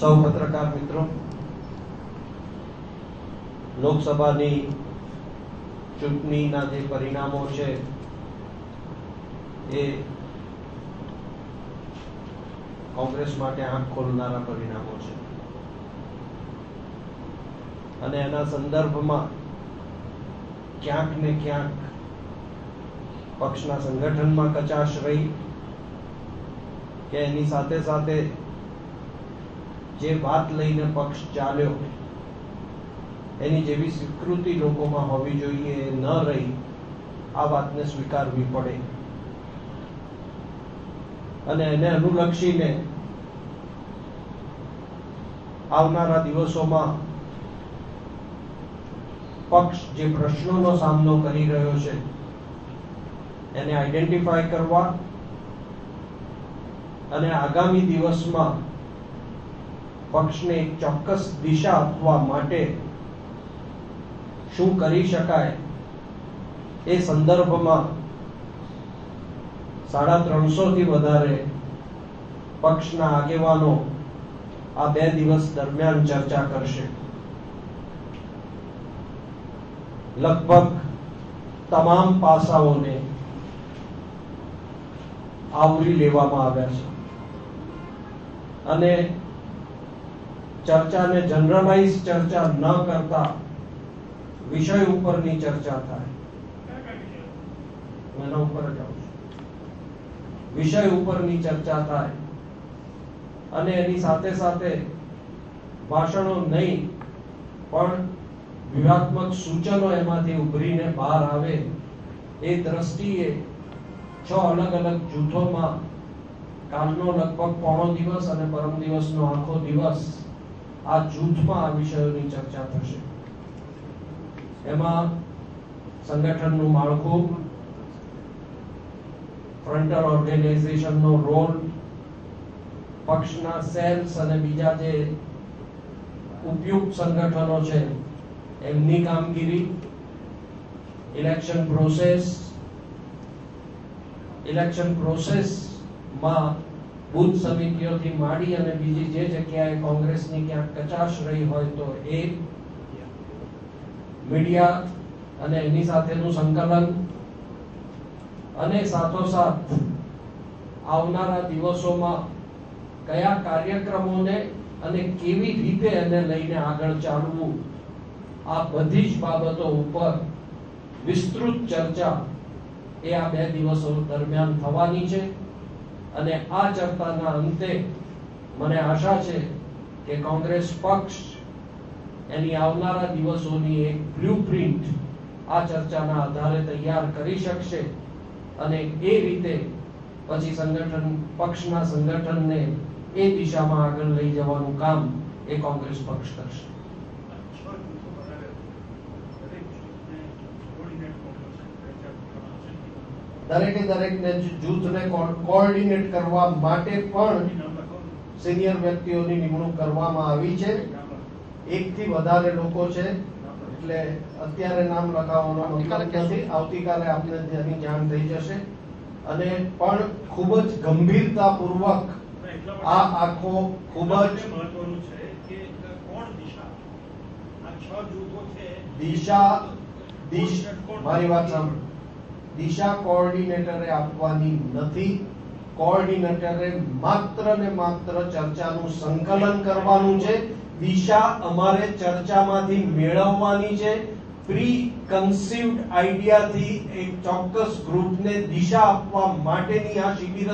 સૌ પત્રકાર મિત્રો, લોકસભાની ચૂંટણીના જે પરિણામો છે, એ કોંગ્રેસ માટે આંખ ખોલનારા પરિણામો છે. અને એના સંદર્ભમાં ક્યાંક ને ક્યાંક પક્ષના સંગઠનમાં કચાશ રહી કે એની સાથે સાથે જે વાત લઈને પક્ષ ચાલ્યો એની જેવી સ્વીકૃતિ લોકોમાં હોવી જોઈએ ન રહી, આ વાતને સ્વીકારવી પડે. અને એને અનુલક્ષીને આવનારા દિવસોમાં પક્ષ જે પ્રશ્નોનો સામનો કરી રહ્યો છે, એને આઈડેન્ટિફાય કરવા અને આગામી દિવસમાં પક્ષને ચોક્કસ દિશા આપવા માટે શું કરી શકાય? એ સંદર્ભમાં સાડા ત્રણસો થી વધારે પક્ષના આગેવાનો આ બે દિવસ દરમિયાન ચર્ચા કરશે. લગભગ તમામ પાસાઓને આવરી લેવામાં આવ્યા છે. અને ચર્ચાને જનરલાઇઝ ચર્ચા ન કરતા વિષય ઉપરની ચર્ચા થાય. એના ઉપર જ આવું વિષય ઉપરની ચર્ચા થાય અને એની સાથે સાથે ભાષણો નહીં, પણ વ્યૂહાત્મક સૂચનો એમાંથી ઉભરીને બહાર આવે એ દ્રષ્ટિએ છ અલગ અલગ જૂથોમાં કાલનો લગભગ પોણો દિવસ અને પરમ દિવસનો આખો દિવસ આ જૂથમાં આ વિષયોની ચર્ચા થશે. એમાં સંગઠનનું માળખું ફ્રન્ટર ઓર્ગેનાઇઝેશનનો રોલ, પક્ષના સેલ્સ અને બીજા જે ઉપયુક્ત સંગઠનો છે, એમની કામગીરી, ઇલેક્શન પ્રોસેસ, ઇલેક્શન પ્રોસેસમાં બુથ સમિતિઓથી માંડી અને બીજી જે જગ્યાએ કોંગ્રેસની ક્યાંક કચાશ રહી હોય તો એ મીડિયા અને એની સાથેનું સંકલન અને સાથોસાથ આવનારા દિવસોમાં કયા કાર્યક્રમોને અને કેવી રીતે એને લઈને આગળ ચાલવું, આ બધી જ બાબતો ઉપર વિસ્તૃત ચર્ચા એ આ બે દિવસો દરમિયાન થવાની છે. અને આ ચર્ચાના અંતે મને આશા છે કે કોંગ્રેસ પક્ષ એની આવનારા દિવસોની એક બ્લુપ્રિન્ટ આ ચર્ચાના આધારે તૈયાર કરી શકશે અને એ રીતે પછી સંગઠન, પક્ષના સંગઠનને એ દિશામાં આગળ લઈ જવાનું કામ એ કોંગ્રેસ પક્ષ કરશે. દરેકે દરેકને જૂથને કોઓર્ડિનેટ કરવા માટે પણ સિનિયર વ્યક્તિઓની નિમણૂક કરવામાં આવી છે. એક થી વધારે લોકો છે. એટલે અત્યારે નામ લખાવવાનો મતલબ નથી. આવતીકાલે આપને તેની જાણ થઈ જશે. અને પણ ખૂબ જ ગંભીરતાપૂર્વક આ આખો ખૂબ જ મહત્વનું છે કે કોણ દિશા? આ છ જૂથો છે. દિશા દિશ મારી વાત સાંભળો. દિશા કોઓર્ડિનેટરે આપવાની નથી. કોઓર્ડિનેટરે માત્ર ને માત્ર ચર્ચાનું સંકલન કરવાનું છે. દિશા અમારે ચર્ચામાંથી મેળવવાની છે. પ્રી કન્સીવ્ડ આઈડિયાથી એક ચોક્કસ ગ્રુપને દિશા આપવા માટેની આ શિબિર